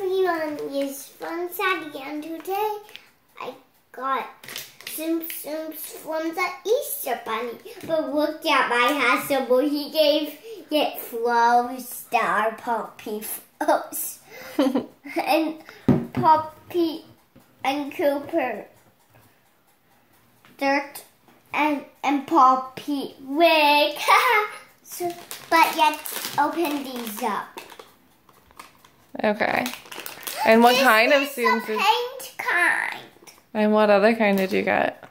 everyone is from Sadie and today I got Tsum Tsums from the Easter Bunny. But look at my Hasselble. He gave it Flow Star Poppy Flows. and Poppy and Cooper Dirt and, and Poppy Wig. so, but let's open these up. Okay. And what This kind of the paint kind. And what other kind did you get?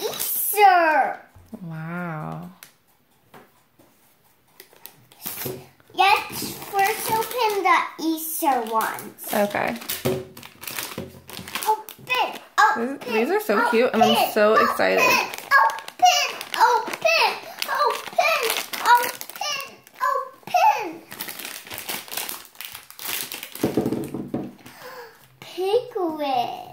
Easter. Wow. Let's first open the Easter ones. Okay. Open, open. These- these are so cute, and I'm so open, excited. Open, open, open, open, open. Piglet.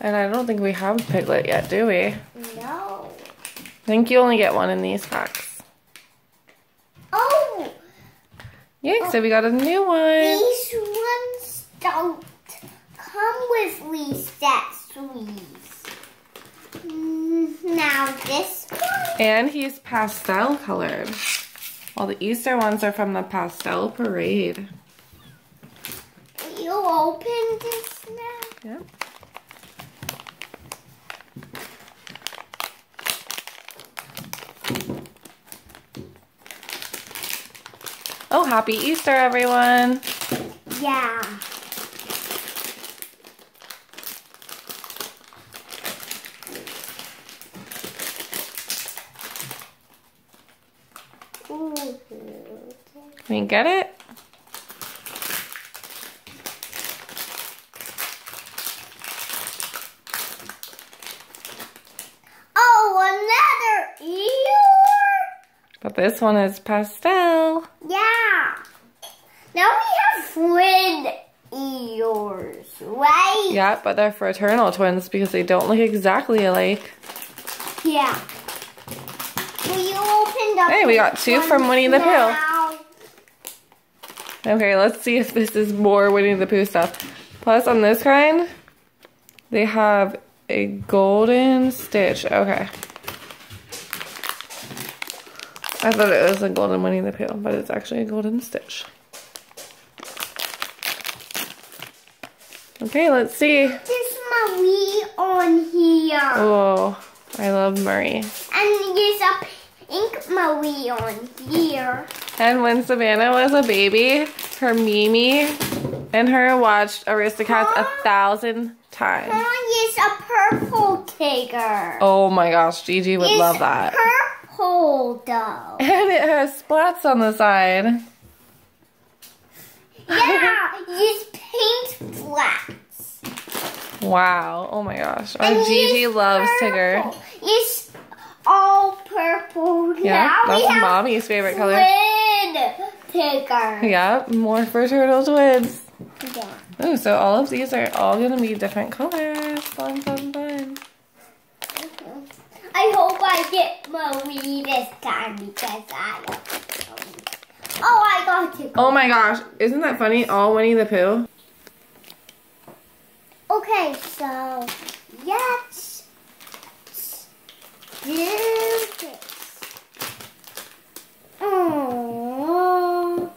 And I don't think we have Piglet yet, do we? No. I think you only get one in these packs. Oh, Yay, so we got a new one. these ones don't come with reset sleeves. Mm, Now this one. And he's pastel colored. All the Easter ones are from the pastel parade. You open this now? Yep. Oh, happy Easter, everyone. Yeah. Can you get it? Oh, another ear? But this one is pastel. Yeah. Now we have twin ears, right? Yeah, but they're fraternal twins because they don't look exactly alike. Yeah. Will you open up Hey, we got two from Winnie the Pooh. Okay, let's see if this is more Winnie the Pooh stuff. Plus, on this kind, they have a golden stitch. Okay. I thought it was a golden Winnie the Pooh, but it's actually a golden stitch. Okay, let's see. There's Marie on here. Oh, I love Murray. And there's a pink Marie on here. And when Savannah was a baby, her Mimi and her watched Aristocats a thousand times. Oh, there's a purple tiger. Oh my gosh, Gigi would It's love that. Purple though. And it has splats on the side. yeah, it's paint flats. Wow. Oh my gosh. Oh, and Oh, Gigi loves purple. Tigger. It's all purple Yeah, now. we that's have mommy's favorite color. Twin tiger. Yeah, more for turtle twins. Yeah. Oh, so all of these are all gonna be different colors. Fun, fun. I hope I get Marie this time because I Oh, I got to go. Oh my gosh, isn't that funny? All Winnie the Pooh. Okay, so let's do this. Oh,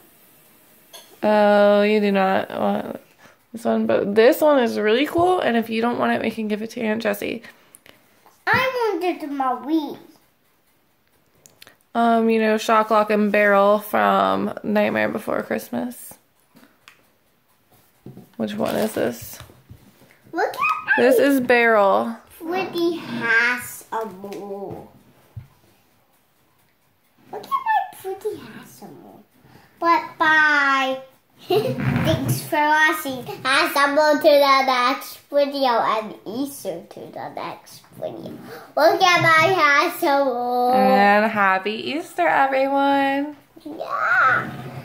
Oh, you do not want this one, but this one is really cool. And if you don't want it, we can give it to Aunt Jessie. I wanted Marie. Um, you know, Shock Lock and Barrel from Nightmare Before Christmas. Which one is this? Look at my This is Barrel. pretty Hasselble. Look at my pretty. But bye. Thanks for watching. Hasselble to the next video and Easter to the next video. Look at my Hasselble. And happy Easter, everyone. Yeah.